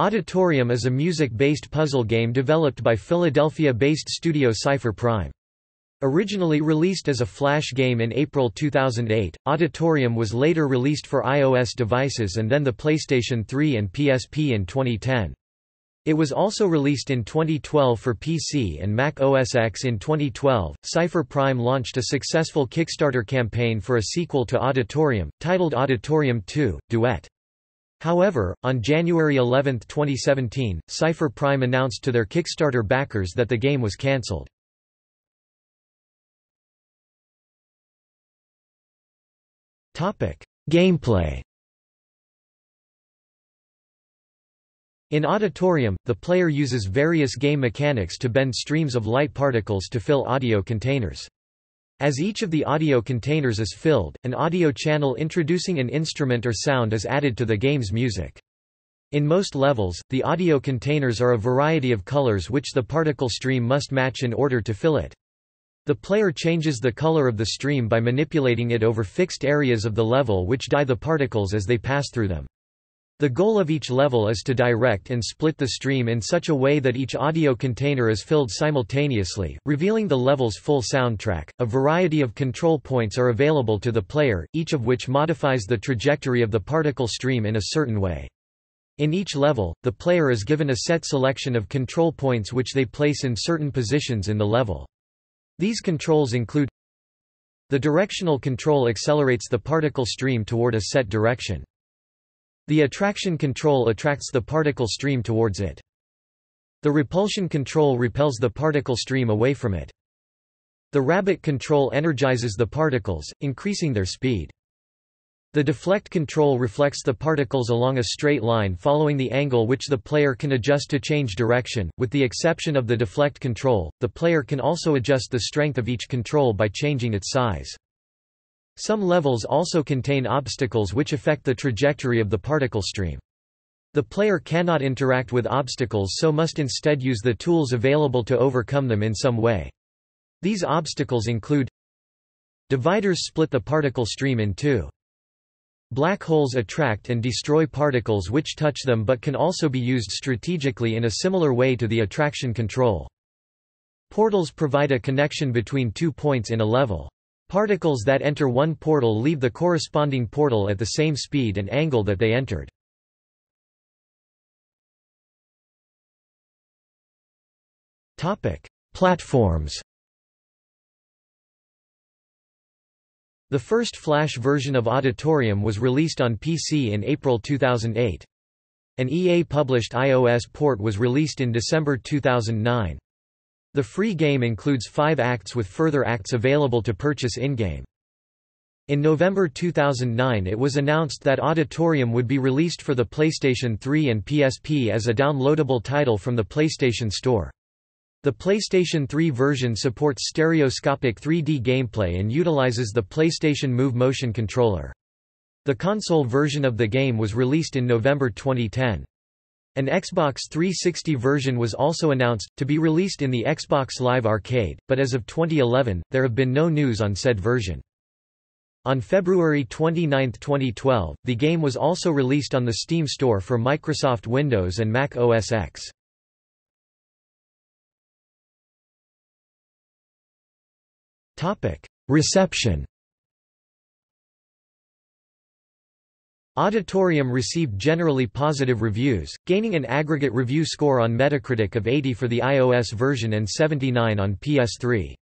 Auditorium is a music-based puzzle game developed by Philadelphia-based studio Cipher Prime. Originally released as a flash game in April 2008, Auditorium was later released for iOS devices and then the PlayStation 3 and PSP in 2010. It was also released in 2012 for PC and Mac OS X in 2012. Cipher Prime launched a successful Kickstarter campaign for a sequel to Auditorium, titled Auditorium 2 Duet. However, on January 11, 2017, Cipher Prime announced to their Kickstarter backers that the game was cancelled. Gameplay In Auditorium, the player uses various game mechanics to bend streams of light particles to fill audio containers. As each of the audio containers is filled, an audio channel introducing an instrument or sound is added to the game's music. In most levels, the audio containers are a variety of colors which the particle stream must match in order to fill it. The player changes the color of the stream by manipulating it over fixed areas of the level which dye the particles as they pass through them. The goal of each level is to direct and split the stream in such a way that each audio container is filled simultaneously, revealing the level's full soundtrack. A variety of control points are available to the player, each of which modifies the trajectory of the particle stream in a certain way. In each level, the player is given a set selection of control points which they place in certain positions in the level. These controls include The directional control accelerates the particle stream toward a set direction. The attraction control attracts the particle stream towards it. The repulsion control repels the particle stream away from it. The rabbit control energizes the particles, increasing their speed. The deflect control reflects the particles along a straight line following the angle which the player can adjust to change direction. With the exception of the deflect control, the player can also adjust the strength of each control by changing its size. Some levels also contain obstacles which affect the trajectory of the particle stream. The player cannot interact with obstacles so must instead use the tools available to overcome them in some way. These obstacles include Dividers split the particle stream in two. Black holes attract and destroy particles which touch them but can also be used strategically in a similar way to the attraction control. Portals provide a connection between two points in a level. Particles that enter one portal leave the corresponding portal at the same speed and angle that they entered. Platforms The first Flash version of Auditorium was released on PC in April 2008. An EA-published iOS port was released in December 2009. The free game includes five acts with further acts available to purchase in-game. In November 2009 it was announced that Auditorium would be released for the PlayStation 3 and PSP as a downloadable title from the PlayStation Store. The PlayStation 3 version supports stereoscopic 3D gameplay and utilizes the PlayStation Move motion controller. The console version of the game was released in November 2010. An Xbox 360 version was also announced, to be released in the Xbox Live Arcade, but as of 2011, there have been no news on said version. On February 29, 2012, the game was also released on the Steam store for Microsoft Windows and Mac OS X. Reception Auditorium received generally positive reviews, gaining an aggregate review score on Metacritic of 80 for the iOS version and 79 on PS3.